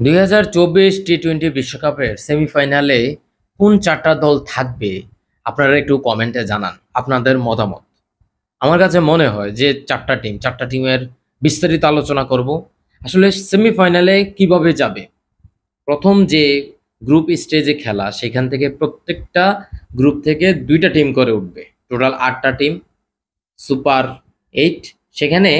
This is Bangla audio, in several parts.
দুই হাজার চব্বিশ টি টোয়েন্টি বিশ্বকাপের সেমিফাইনালে কোন চারটা দল থাকবে, আপনারা একটু কমেন্টে জানান আপনাদের মতামত। আমার কাছে মনে হয় যে চারটা টিম, চারটা টিমের বিস্তারিত আলোচনা করব। আসলে সেমিফাইনালে কীভাবে যাবে? প্রথম যে গ্রুপ স্টেজে খেলা, সেখান থেকে প্রত্যেকটা গ্রুপ থেকে দুইটা টিম করে উঠবে। টোটাল আটটা টিম, সুপার এইট, সেখানে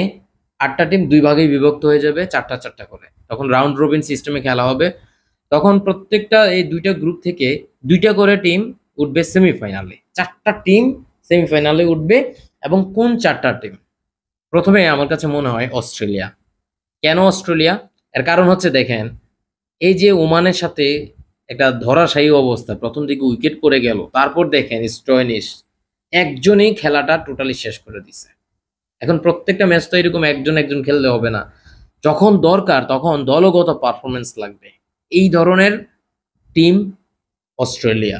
আটটা টিম দুই ভাগেই বিভক্ত হয়ে যাবে, চারটা চারটা করে। তখন রাউন্ড রবিন সিস্টেমে খেলা হবে। তখন প্রত্যেকটা এই দুইটা গ্রুপ থেকে দুইটা করে টিম উঠবে সেমিফাইনালে চারটা টিম সেমিফাইনালে উঠবে এবং কোন চারটা টিম প্রথমে আমার কাছে মনে হয় অস্ট্রেলিয়া। কেন অস্ট্রেলিয়া? এর কারণ হচ্ছে দেখেন, এই যে ওমানের সাথে একটা ধরাশায়ী অবস্থা, প্রথম দিকে উইকেট পড়ে গেল, তারপর দেখেন স্টয়নিস একজনই খেলাটা টোটালি শেষ করে দিছে। এখন প্রত্যেকটা ম্যাচ তো এরকম একজন একজন খেললে হবে না। যখন দরকার, তখন দলগত পারফরমেন্স লাগবে। এই ধরনের টিম অস্ট্রেলিয়া,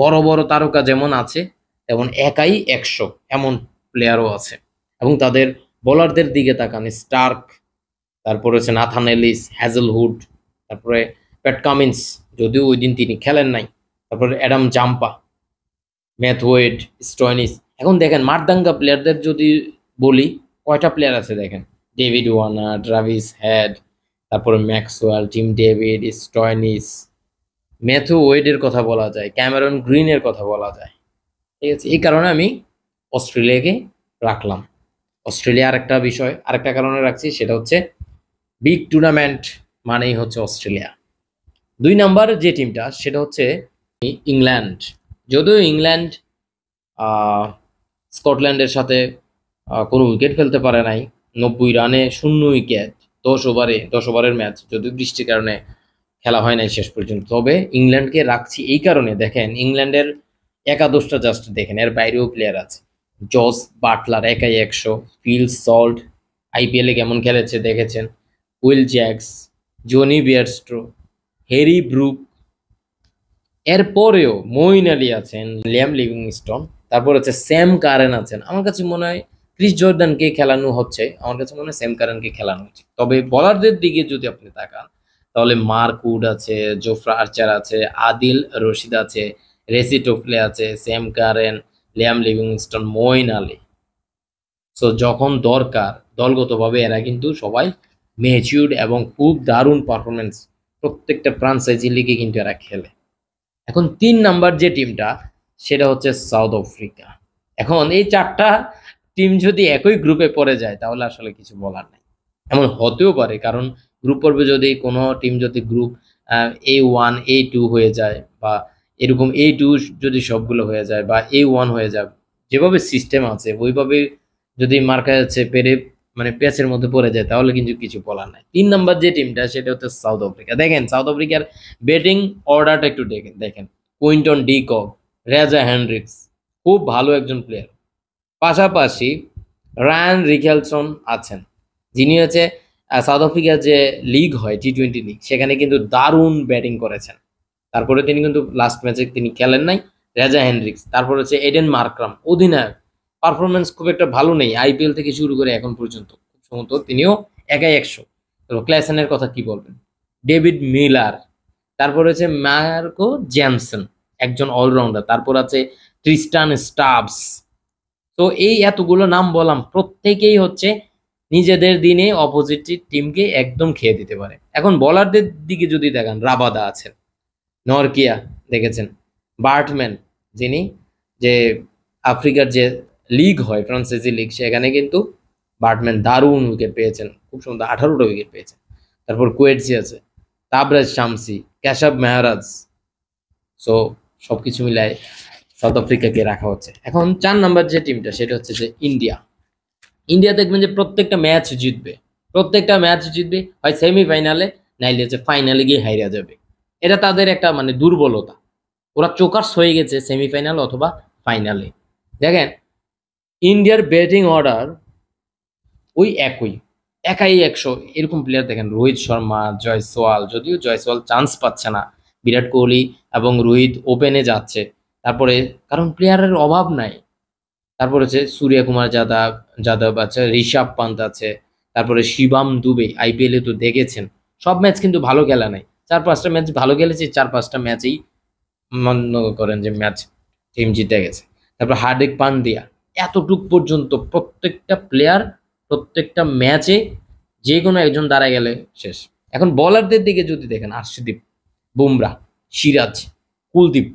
বড় বড় তারকা যেমন আছে, তেমন একাই একশো এমন প্লেয়ারও আছে। এবং তাদের বোলারদের দিকে তাকান স্টার্ক তারপরে হচ্ছে নাথান এলিস হ্যাজেলহুড তারপরে প্যাট কামিন্স যদিও ওই দিন তিনি খেলেন নাই। তারপরে অ্যাডাম জাম্পা ম্যাথওয়েড স্টয়নিস এখন দেখেন, মারদাঙ্গা প্লেয়ারদের যদি বলি, কয়টা প্লেয়ার আছে দেখেন? ডেভিড ওয়ানার ট্রাভিস হ্যাড তারপরে Maxwell Tim David Stoinis Matthew ওয়েডের কথা বলা যায় ক্যামেরন গ্রিনের কথা বলা যায়। ঠিক আছে? এই কারণে আমি অস্ট্রেলিয়াকে রাখলাম। অস্ট্রেলিয়া আরেকটা বিষয়, আরেকটা কারণে রাখছি, সেটা হচ্ছে বিগ টুর্নামেন্ট মানেই হচ্ছে অস্ট্রেলিয়া। দুই নাম্বার যে টিমটা সেটা হচ্ছে ইংল্যান্ড যদিও ইংল্যান্ড স্কটল্যান্ডের সাথে কোনো উইকেট ফেলতে পারে নাই। নব্বই রানে শূন্য উইকেট দশ ওভারে দশ ওভারের ম্যাচ যদিও বৃষ্টির কারণে খেলা হয় নাই শেষ পর্যন্ত। তবে ইংল্যান্ডকে রাখছি এই কারণে। দেখেন, ইংল্যান্ডের একাদশটা জাস্ট দেখেন, এর বাইরেও প্লেয়ার আছে। জস বাটলার একাই একশো, ফিল সল্ট আইপিএলে কেমন খেলেছে দেখেছেন। উইল জ্যাক্স, জনি বিয়ারস্ট্রো হেরি ব্রুক। এরপরেও মইন আলী আছেন, লিয়াম লিভিংস্টন, তারপর হচ্ছে স্যাম কারেন আছেন। আমার কাছে মনে হয় ক্রিস জর্দানকে খেলানো হচ্ছে, আমার কাছে মনে হয় স্যাম কারেনকে খেলানো হচ্ছে তবে বলারদের দিকে যদি আপনি তাকান, তাহলে মার্ক উড আছে, জোফরা আর্চার আছে, আদিল রশিদ আছে, রেসি টোফলে আছে, Sam Curran, Liam Livingstone Moeen Ali. So যখন দরকার, দলগতভাবে এরা কিন্তু সবাই ম্যাচিউর্ড এবং খুব দারুণ পারফরমেন্স প্রত্যেকটা ফ্রান্সাইজি লিগে কিন্তু এরা খেলে। এখন তিন নাম্বার যে টিমটা সেটা হচ্ছে সাউথ আফ্রিকা। এখন এই চারটা টিম যদি একই গ্রুপে পড়ে যায়, তাহলে আসলে কিছু বলার নাই। এমন হতেও পারে, কারণ গ্রুপ পর্বে যদি কোনো টিম যদি group A one A two হয়ে যায় বা এরকম এ টু যদি সবগুলো হয়ে যায় বা এ ওয়ান হয়ে যায়, যেভাবে সিস্টেম আছে, ওইভাবে যদি মার্কা যাচ্ছে পেরে মানে প্যাচের মধ্যে পড়ে যায়, তাহলে কিন্তু কিছু বলার নাই। তিন নাম্বার যে টিমটা সেটা হচ্ছে সাউথ আফ্রিকা দেখেন সাউথ আফ্রিকার ব্যাটিং অর্ডারটা একটু দেখেন। দেখেন কুইন্টন ডিকক রেজা হ্যান্ড্রিক্স খুব ভালো একজন প্লেয়ার পাশাপাশি রায়ান রিকেলসন আছেন। যিনি হচ্ছে সাউথ আফ্রিকার যে লিগ হয় টি টোয়েন্টি লিগ, সেখানে কিন্তু দারুণ ব্যাটিং করেছেন। তারপরে তিনি কিন্তু লাস্ট ম্যাচে তিনি খেলেন নাই, রেজা হেনরিক্স। তারপর হচ্ছে এডেন মার্ক্রাম অধিনায়ক। পারফরমেন্স খুব একটা ভালো নেই আইপিএল থেকে শুরু করে এখন পর্যন্ত। খুব সম্ভবত তিনিও একাই একশো। তো ক্লাসেনের কথা কি বলবেন? ডেভিড মিলার তারপর হচ্ছে মার্কো জ্যামসন একজন অলরাউন্ডার তারপর আছে ট্রিস্টান স্টাবস তো এই এতগুলো নাম বললাম, প্রত্যেকেই হচ্ছে নিজেদের দিনে অপোজিট টিমকে একদম খেয়ে দিতে পারে। এখন বলারদের দিকে যদি দেখেন, রাবাদা আছেন, নরকিয়া দেখেছেন, বার্টম্যান যিনি যে আফ্রিকার যে লিগ হয় ফ্রান্সাইজি লিগ সেখানে কিন্তু বার্টম্যান দারুণ উইকেট পেয়েছেন, খুব সুন্দর আঠারোটা উইকেট পেয়েছেন। তারপর কুয়েটসি আছে, তাবরাজ শামসি ক্যাশাব মেহরাজ সো সব কিছু মিলায় সাউথ আফ্রিকাকে রাখা হচ্ছে। এখন চার নাম্বার যে টিমটা সেটা হচ্ছে যে ইন্ডিয়া। ইন্ডিয়া দেখবেন যে প্রত্যেকটা ম্যাচ জিতবে। প্রত্যেকটা ম্যাচ জিতবে, হয় সেমিফাইনালে নাইলে হচ্ছে ফাইনালে গিয়ে হাইরা যাবে। এটা তাদের একটা মানে দুর্বলতা। ওরা চোকার্স হয়ে গেছে সেমিফাইনাল অথবা ফাইনালে দেখেন, ইন্ডিয়ার ব্যাটিং অর্ডার ওই একই। একাই একশো। এরকম প্লেয়ার দেখেন, রোহিত শর্মা, জয়সওয়াল। যদিও জয়সওয়াল চান্স পাচ্ছে না। বিরাট কোহলি এবং রোহিত ওপেনে যাচ্ছে। তারপরে, কারণ প্লেয়ারের অভাব নাই। তারপর হচ্ছে সূর্য কুমার যাদব যাদব আছে, ঋষভ পান্ত আছে, তারপরে শিবাম দুবে আইপিএলে তো দেখেছেন। সব ম্যাচ কিন্তু ভালো খেলা নাই। চার পাঁচটা ম্যাচ ভালো খেলেছে, চার পাঁচটা ম্যাচেই মনে করেন যে ম্যাচ টিম জিতে গেছে। তারপর হার্দিক পান্ডিয়া, এতটুক পর্যন্ত প্রত্যেকটা প্লেয়ার প্রত্যেকটা ম্যাচে যে কোনো একজন দাঁড়ায় গেলে শেষ। এখন বলারদের দিকে যদি দেখেন, আর্শদীপ বুমরা, সিরাজ, কুলদীপ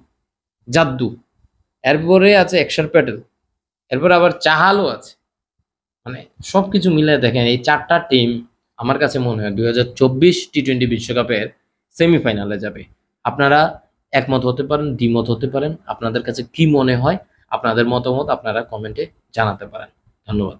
জাদ্দু। এরপরে আছে একশর প্যাটেল এরপরে আবার চাহালও আছে। মানে সব কিছু মিলে দেখেন, এই চারটা টিম আমার কাছে মনে হয় দুই হাজার চব্বিশ টি টোয়েন্টি বিশ্বকাপের সেমিফাইনালে যাবে। আপনারা একমত হতে পারেন, দ্বিমত হতে পারেন, আপনাদের কাছে কি মনে হয়, আপনাদের মতামত আপনারা কমেন্টে জানাতে পারেন। ধন্যবাদ।